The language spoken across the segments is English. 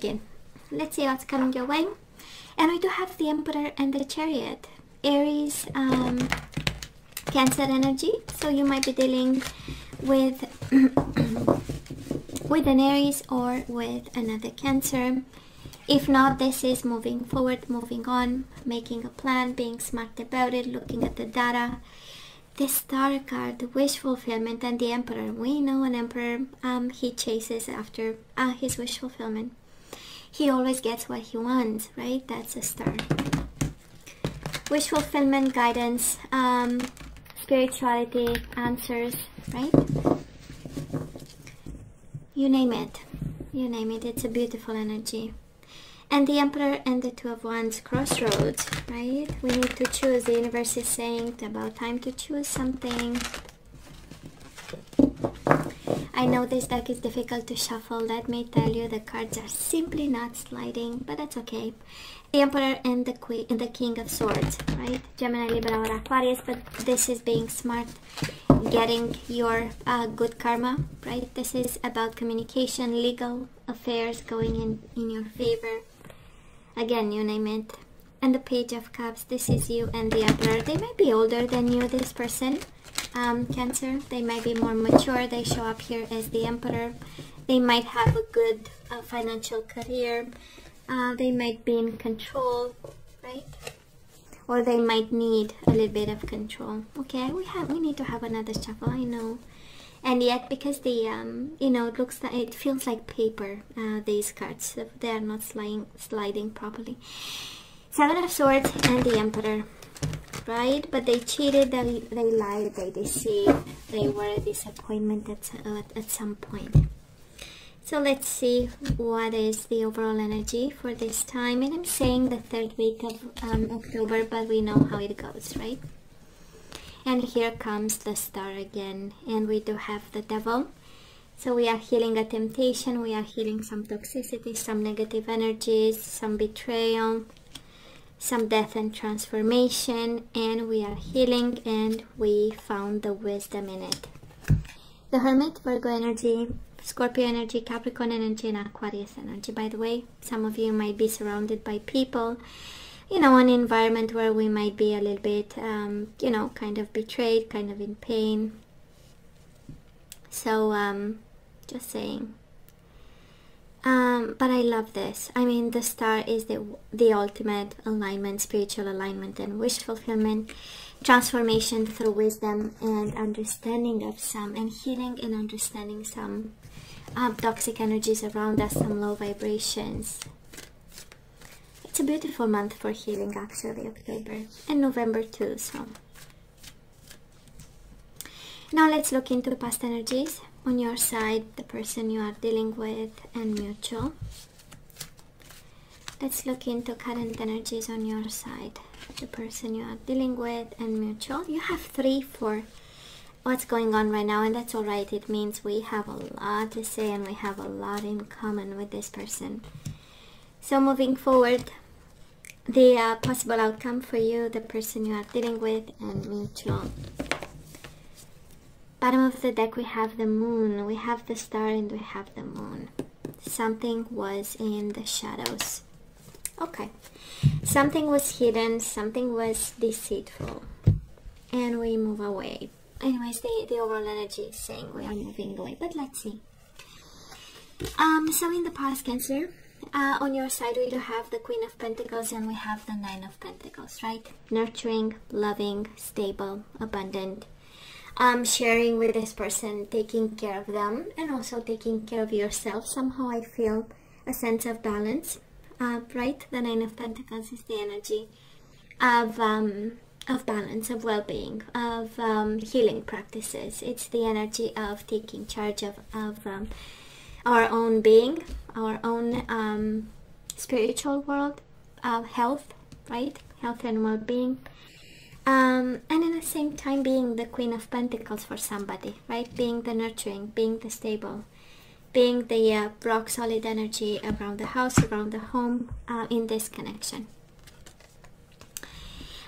begin. Let's see what's coming your way. And we do have the Emperor and the Chariot. Aries, um, Cancer energy. So you might be dealing with with an Aries or with another Cancer. If not, this is moving forward, moving on, making a plan, being smart about it, looking at the data. The star card, the wish fulfillment, and the emperor. We know an emperor, um, he chases after uh, his wish fulfillment. He always gets what he wants, right? That's a star. Wish fulfillment, guidance, um, spirituality, answers, right? You name it. You name it. It's a beautiful energy and the emperor and the two of wands crossroads right we need to choose the universe is saying it's about time to choose something I know this deck is difficult to shuffle. Let me tell you the cards are simply not sliding but that's okay. The emperor and the queen and the king of swords right? Gemini Libra or Aquarius but this is being smart getting your uh, good karma right? This is about communication legal affairs going in in your favor. Again you name it. And the page of cups this is you and the emperor. They might be older than you this person um, cancer. They might be more mature. They show up here as the emperor. They might have a good uh, financial career. Uh, they might be in control right? Or they might need a little bit of control. Okay we have we need to have another shuffle i know. And yet because the um, you know it looks like it feels like paper uh, these cards they are not sliding sliding properly. Seven of swords and the emperor right? But they cheated they, they lied they deceived they were a disappointment at, uh, at some point. So let's see what is the overall energy for this time. And i'm saying the third week of um, october but we know how it goes right? And here comes the star again and we do have the devil. So we are healing a temptation we are healing some toxicity some negative energies some betrayal some death and transformation and we are healing and we found the wisdom in it the hermit virgo energy scorpio energy capricorn energy and aquarius energy by the way some of you might be surrounded by people you know, an environment where we might be a little bit, um, you know, kind of betrayed, kind of in pain. So, um, just saying. Um, but I love this. I mean, the star is the the ultimate alignment, spiritual alignment, and wish fulfillment, transformation through wisdom and understanding of some, and healing and understanding some um, toxic energies around us, some low vibrations, it's a beautiful month for healing actually, October and November too, so. Now let's look into the past energies on your side, the person you are dealing with and mutual. Let's look into current energies on your side, the person you are dealing with and mutual. You have three for what's going on right now and that's all right. It means we have a lot to say and we have a lot in common with this person. So moving forward, the uh, possible outcome for you, the person you are dealing with, and mutual. Bottom of the deck, we have the moon, we have the star, and we have the moon. Something was in the shadows. Okay. Something was hidden, something was deceitful. And we move away. Anyways, the, the overall energy is saying we are moving away. But let's see. Um, so in the past, Cancer, uh, on your side we do have the queen of pentacles and we have the nine of pentacles right nurturing loving stable abundant um, sharing with this person taking care of them and also taking care of yourself somehow i feel a sense of balance uh, right the nine of pentacles is the energy of um, of balance of well-being of um, healing practices it's the energy of taking charge of, of um, our own being, our own um, spiritual world, uh, health, right? Health and well-being. Um, and at the same time being the Queen of Pentacles for somebody, right? Being the nurturing, being the stable, being the uh, rock solid energy around the house, around the home, uh, in this connection.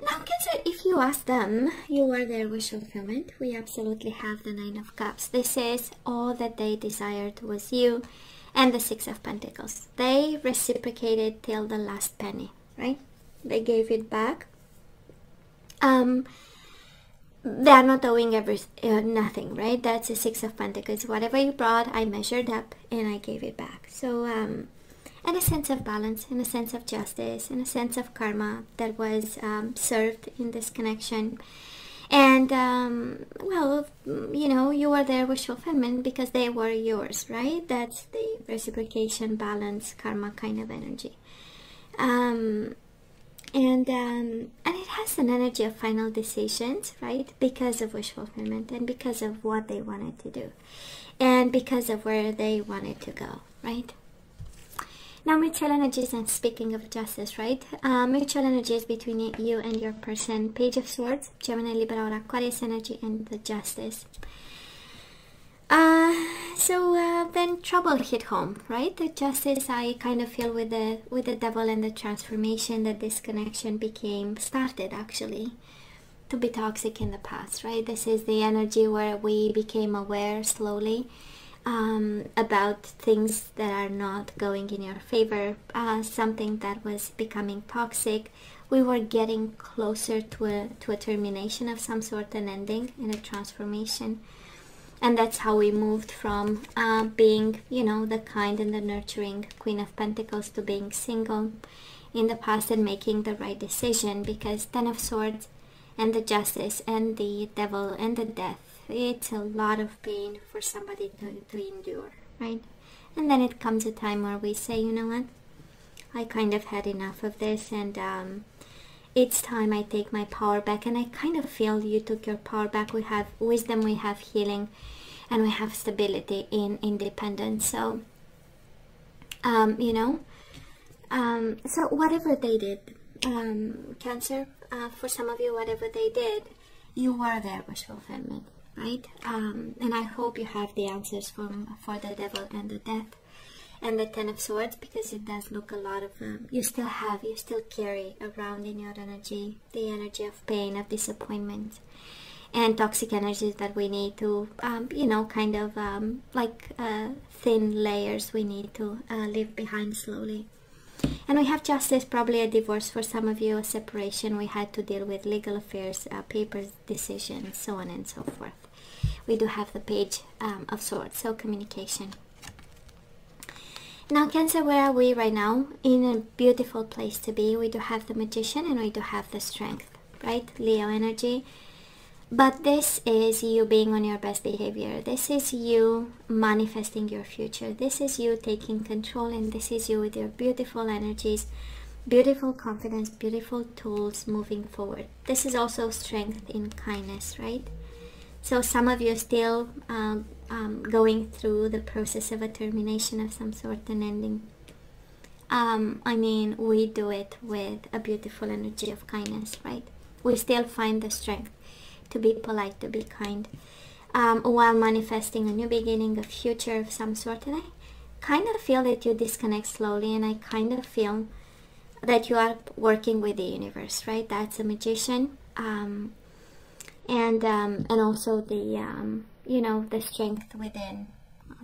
Now, Cancer, if you ask them, you are their wish fulfillment. We absolutely have the Nine of Cups. This is all that they desired was you. and the Six of Pentacles. They reciprocated till the last penny, right? They gave it back. Um, they are not owing every uh, nothing, right? That's the Six of Pentacles. Whatever you brought, I measured up and I gave it back. So, um, and a sense of balance, and a sense of justice, and a sense of karma that was um, served in this connection and um, well you know you were there with fulfillment because they were yours right that's the reciprocation balance karma kind of energy um, and um, and it has an energy of final decisions right because of wish fulfillment and because of what they wanted to do and because of where they wanted to go right now, mutual energies, and speaking of justice, right? Uh, mutual energies between you and your person. Page of Swords, Gemini, Libra, Aquarius energy, and the justice. Uh, so uh, then trouble hit home, right? The justice I kind of feel with the with the devil and the transformation that this connection became started actually to be toxic in the past, right? This is the energy where we became aware slowly um, about things that are not going in your favor, uh, something that was becoming toxic. We were getting closer to a, to a termination of some sort, an ending and a transformation. And that's how we moved from uh, being, you know, the kind and the nurturing Queen of Pentacles to being single in the past and making the right decision because Ten of Swords and the Justice and the Devil and the Death it's a lot of pain for somebody to, to endure, right? And then it comes a time where we say, you know what, I kind of had enough of this and um, it's time I take my power back. And I kind of feel you took your power back. We have wisdom, we have healing, and we have stability in independence. So, um, you know, um, so whatever they did, um, Cancer, uh, for some of you, whatever they did, you were there with fulfillment right? Um, and I hope you have the answers from for the devil and the death and the ten of swords because it does look a lot of um, you still have you still carry around in your energy the energy of pain of disappointment and toxic energies that we need to um, you know kind of um, like uh, thin layers we need to uh, leave behind slowly and we have justice, probably a divorce for some of you, a separation. We had to deal with legal affairs, uh, papers, decisions, so on and so forth. We do have the page um, of swords, so communication. Now Cancer, where are we right now? In a beautiful place to be. We do have the Magician and we do have the Strength, right? Leo energy. But this is you being on your best behavior. This is you manifesting your future. This is you taking control and this is you with your beautiful energies, beautiful confidence, beautiful tools moving forward. This is also strength in kindness, right? So some of you are still um, um, going through the process of a termination of some sort and ending. Um, I mean, we do it with a beautiful energy of kindness, right? We still find the strength to be polite, to be kind, um, while manifesting a new beginning, a future of some sort. And I kind of feel that you disconnect slowly, and I kind of feel that you are working with the universe, right? That's a magician, um, and um, and also the um, you know the strength within.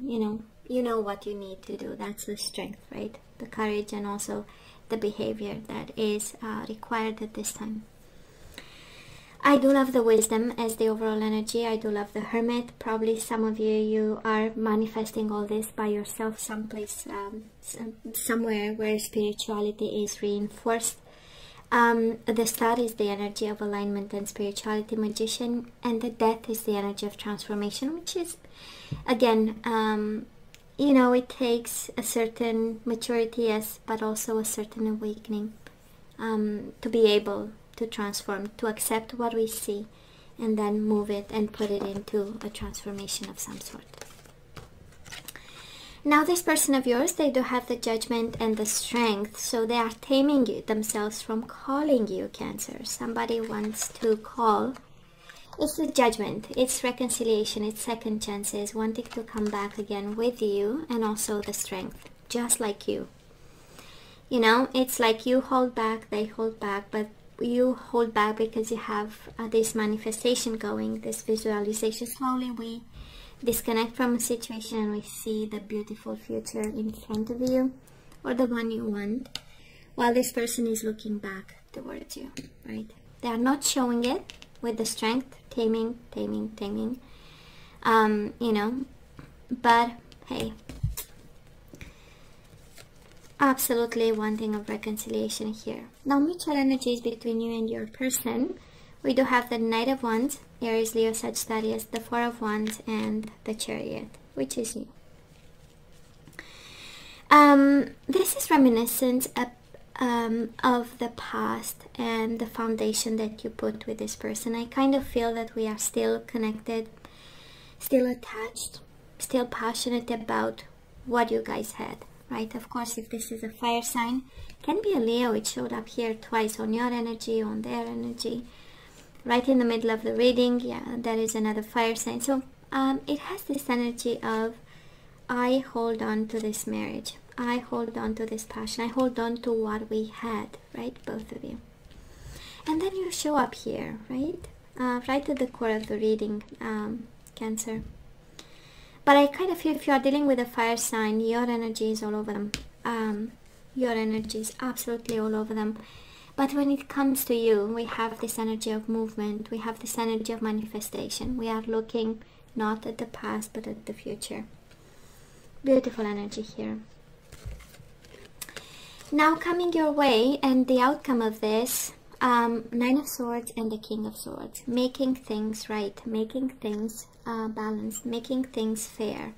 You know, you know what you need to do. That's the strength, right? The courage and also the behavior that is uh, required at this time. I do love the wisdom as the overall energy. I do love the hermit. Probably some of you, you are manifesting all this by yourself someplace, um, somewhere where spirituality is reinforced. Um, the star is the energy of alignment and spirituality magician and the death is the energy of transformation which is again um, you know it takes a certain maturity yes but also a certain awakening um, to be able to transform, to accept what we see, and then move it and put it into a transformation of some sort. Now this person of yours, they do have the judgment and the strength, so they are taming you, themselves from calling you Cancer. Somebody wants to call. It's the judgment, it's reconciliation, it's second chances, wanting to come back again with you, and also the strength, just like you. You know, it's like you hold back, they hold back, but you hold back because you have uh, this manifestation going, this visualization. Slowly we disconnect from a situation and we see the beautiful future in front of you or the one you want while this person is looking back towards you, right? They are not showing it with the strength, taming, taming, taming, um, you know, but hey, absolutely wanting of reconciliation here. Now, mutual energies between you and your person. We do have the Knight of Wands, Aries, Leo, Sagittarius, the Four of Wands, and the Chariot, which is you. Um, this is reminiscent of, um, of the past and the foundation that you put with this person. I kind of feel that we are still connected, still attached, still passionate about what you guys had, right? Of course, if this is a fire sign, can be a Leo. It showed up here twice on your energy, on their energy. Right in the middle of the reading, yeah, that is another fire sign. So um, it has this energy of I hold on to this marriage. I hold on to this passion. I hold on to what we had, right? Both of you. And then you show up here, right? Uh, right at the core of the reading, um, Cancer. But I kind of feel if you are dealing with a fire sign, your energy is all over them. Um, your energy is absolutely all over them. But when it comes to you, we have this energy of movement. We have this energy of manifestation. We are looking not at the past, but at the future. Beautiful energy here. Now coming your way and the outcome of this, um, Nine of Swords and the King of Swords. Making things right, making things uh, balanced, making things fair.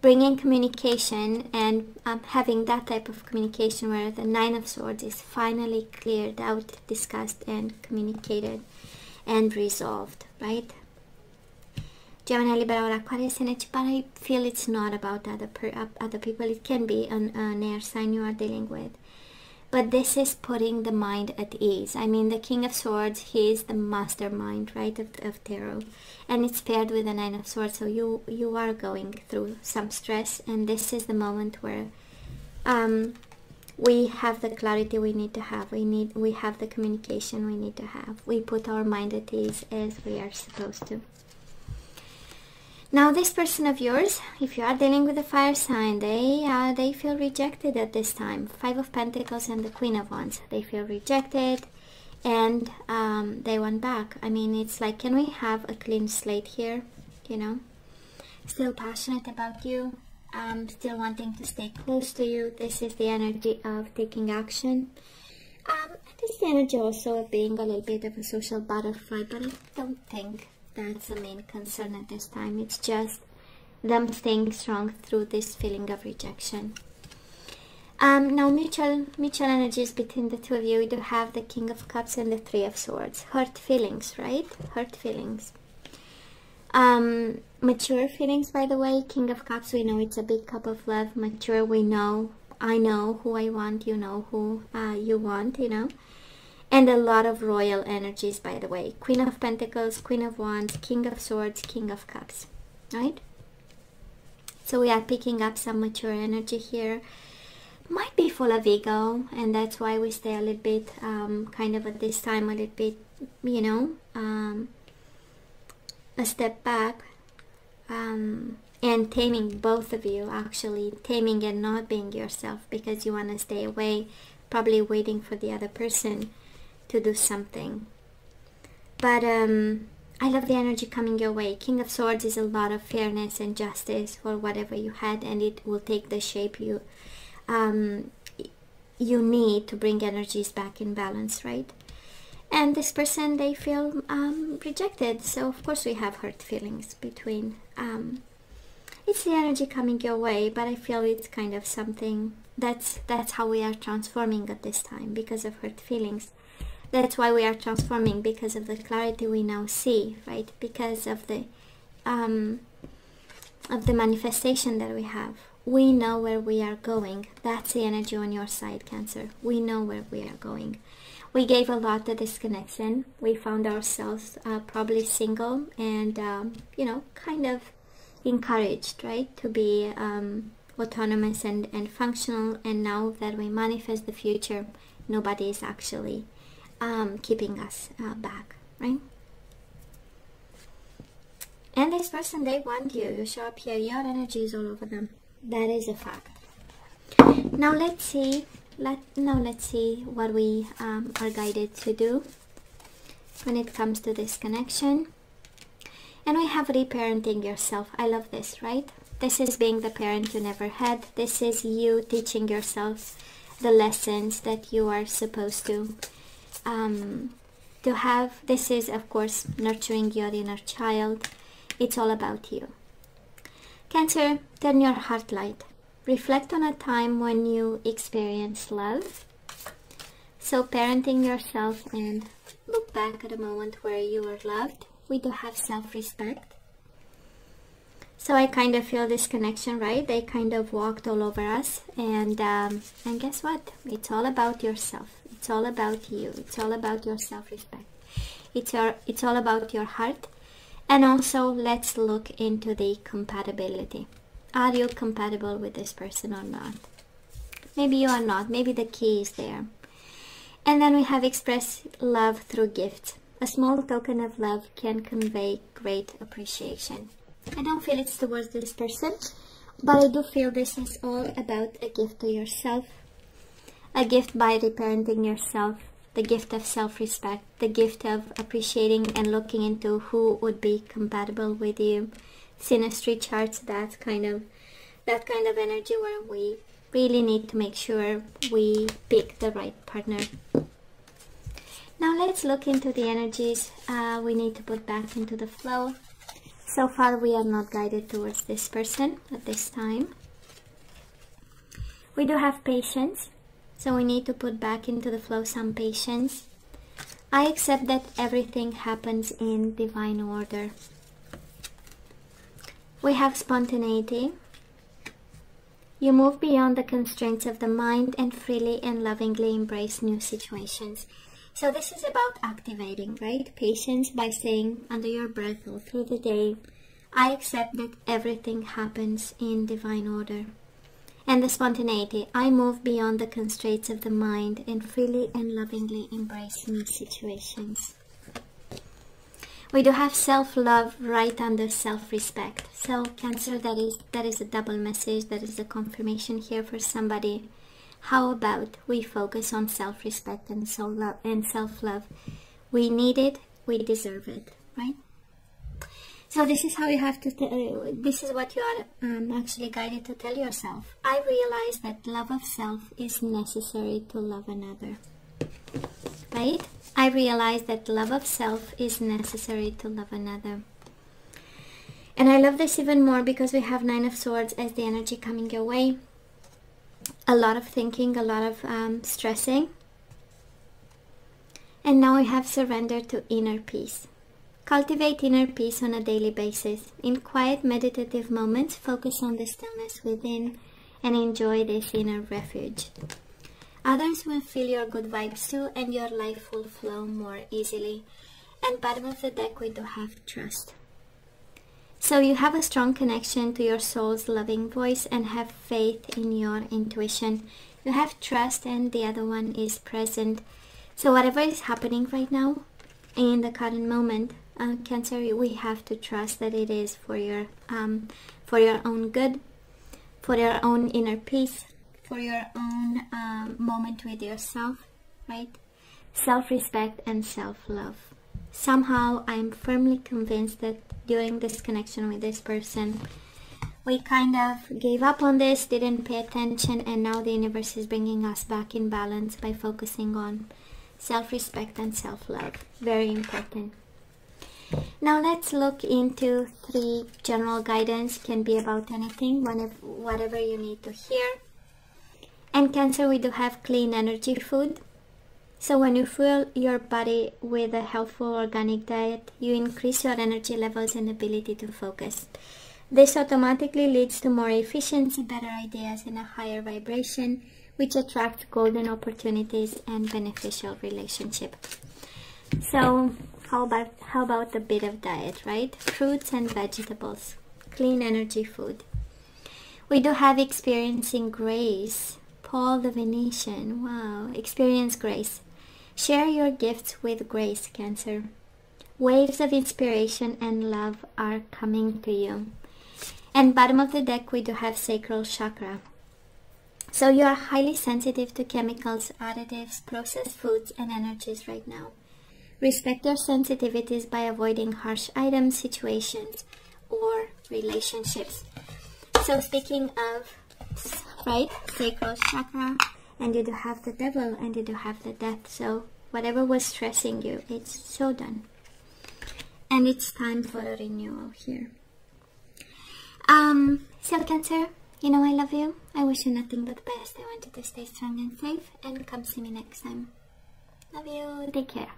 Bringing communication and um, having that type of communication where the Nine of Swords is finally cleared out, discussed and communicated and resolved, right? Gemini, Libra, or Aquarius energy, but I feel it's not about other per, other people. It can be an, an air sign you are dealing with. But this is putting the mind at ease. I mean, the King of Swords, he is the mastermind, right, of, of tarot. And it's paired with the Nine of Swords, so you, you are going through some stress. And this is the moment where um, we have the clarity we need to have. We need, we have the communication we need to have. We put our mind at ease as we are supposed to. Now this person of yours, if you are dealing with a fire sign, they uh, they feel rejected at this time. Five of Pentacles and the Queen of Wands. They feel rejected and um, they want back. I mean, it's like, can we have a clean slate here? You know? Still passionate about you. Um, still wanting to stay close to you. This is the energy of taking action. Um, this is the energy also of being a little bit of a social butterfly, but I don't think that's the main concern at this time. It's just them staying strong through this feeling of rejection. Um, now, mutual mutual energies between the two of you. We do have the King of Cups and the Three of Swords. Hurt feelings, right? Hurt feelings. Um, mature feelings, by the way. King of Cups, we know it's a big cup of love. Mature, we know. I know who I want. You know who uh, you want, you know and a lot of royal energies by the way. Queen of pentacles queen of wands king of swords king of cups right? So we are picking up some mature energy here. Might be full of ego and that's why we stay a little bit um, kind of at this time a little bit you know um, a step back um, and taming both of you actually taming and not being yourself because you want to stay away probably waiting for the other person to do something. But um, I love the energy coming your way. King of Swords is a lot of fairness and justice for whatever you had, and it will take the shape you um, you need to bring energies back in balance, right? And this person, they feel um, rejected, so of course we have hurt feelings between. Um, it's the energy coming your way, but I feel it's kind of something that's that's how we are transforming at this time because of hurt feelings that's why we are transforming because of the clarity we now see right? Because of the um, of the manifestation that we have. We know where we are going. That's the energy on your side cancer. We know where we are going. We gave a lot to this connection. We found ourselves uh, probably single and um, you know kind of encouraged right to be um, autonomous and, and functional. And now that we manifest the future nobody is actually um, keeping us uh, back, right? And this person, they want you. You show up here, your energy is all over them. That is a fact. Now let's see. Let now let's see what we um, are guided to do when it comes to this connection. And we have reparenting yourself. I love this, right? This is being the parent you never had. This is you teaching yourself the lessons that you are supposed to um, to have. This is, of course, nurturing your inner child. It's all about you. Cancer, turn your heart light. Reflect on a time when you experienced love. So parenting yourself and look back at a moment where you were loved. We do have self-respect. So I kind of feel this connection, right? They kind of walked all over us. And, um, and guess what? It's all about yourself. It's all about you. It's all about your self-respect. It's, your, it's all about your heart. And also, let's look into the compatibility. Are you compatible with this person or not? Maybe you are not. Maybe the key is there. And then we have express love through gifts. A small token of love can convey great appreciation. I don't feel it's towards this person, but I do feel this is all about a gift to yourself. A gift by reparenting yourself, the gift of self-respect, the gift of appreciating and looking into who would be compatible with you. Synastry charts, that kind of that kind of energy where we really need to make sure we pick the right partner. Now let's look into the energies uh, we need to put back into the flow. So far we are not guided towards this person at this time. We do have patience, so we need to put back into the flow some patience. I accept that everything happens in divine order. We have spontaneity, you move beyond the constraints of the mind and freely and lovingly embrace new situations. So this is about activating, right? Patience by saying under your breath all through the day, I accept that everything happens in divine order. And the spontaneity, I move beyond the constraints of the mind and freely and lovingly embrace new situations. We do have self-love right under self-respect. So Cancer, that is that is a double message. That is a confirmation here for somebody. How about we focus on self-respect and and self-love? We need it. We deserve it, right? So this is how you have to. Uh, this is what you are um, actually guided to tell yourself. I realize that love of self is necessary to love another. Right? I realize that love of self is necessary to love another. And I love this even more because we have Nine of Swords as the energy coming your way. A lot of thinking, a lot of um, stressing. And now we have surrender to inner peace. Cultivate inner peace on a daily basis. In quiet meditative moments, focus on the stillness within and enjoy this inner refuge. Others will feel your good vibes too and your life will flow more easily. And bottom of the deck we do have trust. So you have a strong connection to your soul's loving voice and have faith in your intuition. You have trust and the other one is present. So whatever is happening right now in the current moment, uh, Cancer, we have to trust that it is for your um, for your own good, for your own inner peace, for your own um, moment with yourself, right? Self-respect and self-love. Somehow I'm firmly convinced that during this connection with this person, we kind of gave up on this, didn't pay attention, and now the universe is bringing us back in balance by focusing on self-respect and self-love. Very important. Now let's look into three general guidance. Can be about anything, whatever you need to hear. And Cancer, we do have clean energy food. So when you fuel your body with a healthful organic diet, you increase your energy levels and ability to focus. This automatically leads to more efficiency, better ideas, and a higher vibration, which attract golden opportunities and beneficial relationship. So how about how about a bit of diet, right? Fruits and vegetables, clean energy food. We do have experiencing grace Paul the Venetian. Wow. Experience grace. Share your gifts with grace, Cancer. waves of inspiration and love are coming to you. And bottom of the deck, we do have sacral chakra. So you are highly sensitive to chemicals, additives, processed foods, and energies right now. Respect your sensitivities by avoiding harsh items, situations, or relationships. So speaking of, right, sacral chakra, and you do have the devil, and you do have the death. So whatever was stressing you, it's so done. And it's time for a renewal here. Um, so Cancer, you know I love you. I wish you nothing but the best. I want you to stay strong and safe, and come see me next time. Love you. Take care.